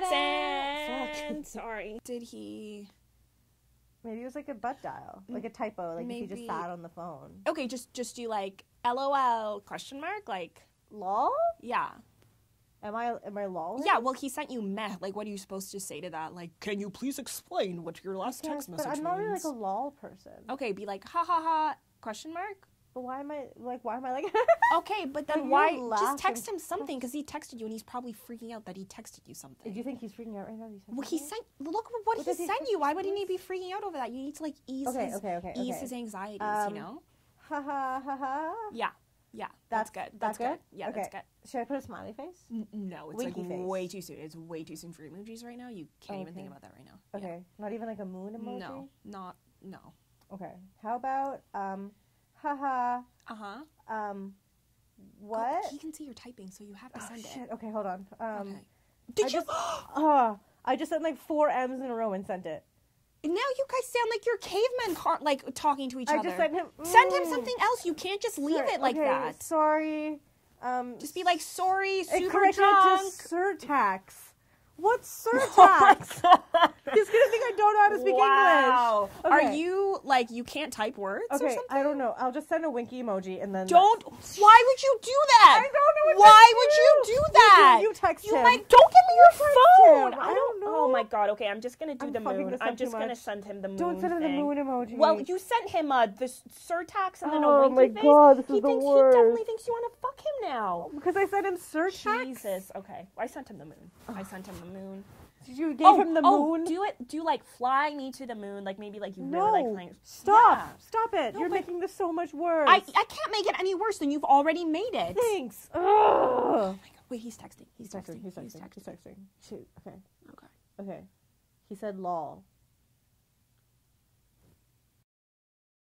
Jetson. Sorry. Did he? Maybe it was like a butt dial, like a mm, typo, like if he just sat on the phone. Okay, just just do like LOL question mark like Lol? yeah Am I am I lol? yeah. Well, he sent you meh. Like, what are you supposed to say to that? Like, can you please explain what your last Yes, text but message I'm not really means? like a lol person. Okay, be like ha ha ha question mark. But why am I like? Why am I like? Okay, but then why just text him something because he texted you and he's probably freaking out that he texted you something. Do you think he's freaking out right now? that well, he sent. Look what What he he sent you. Why would he need to be freaking out over that? You need to like ease Okay, his okay, okay, ease okay. his anxieties. Um, you know. Ha ha ha ha. Yeah, yeah. That's, good. That's, good. Yeah, okay. that's good. Should I put a smiley face? N- no, it's Winky like face. way too soon. It's way too soon for emojis right now. You can't even think about that right now. Yeah. Okay. Not even like a moon emoji. No, not no. Okay. How about um, haha Uh huh. um, what? He can see you're typing, so you have to Oh, send shit. it. Okay, hold on. Um, okay. Did I you? just- oh, I just sent like four M's in a row and sent it. now you guys sound like you're cavemen, car- like talking to each I other. just sent him. Send him Mm. something else. You can't just leave Sorry, it like okay, that. Sorry. Um, Just be like, sorry, super corrected drunk. it to surtax. What's Oh surtax? He's gonna think I don't know how to speak wow. English. Are Okay. you like you can't type words or Okay, something? I don't know. I'll just send a winky emoji and then. Don't. Why would you do that? I don't know what Why would you do You do- that? you text You him. like don't give me your phone. him. I I don't don't Oh my god. Okay, I'm just gonna do I'm the moon. I'm just gonna much. send him the moon. Don't send him the moon emoji. Well, you sent him uh the surtax and then Oh a winky face. Oh my God, this he is the thinks he definitely thinks you want to fuck him now. because I sent him surtax. Jesus. Okay, I sent him the moon. I sent him the moon. You gave oh, him the oh, moon. do it. Do like fly me to the moon. Like maybe like you no, really like playing. stop, Yeah. stop it! No, You're making this so much worse. I I can't make it any worse than you've already made it. Thanks. Ugh. Oh my God. Wait, he's texting. He's, He's texting. He's texting. He's He's texting. Shoot. Okay. Okay. Okay. He said lol.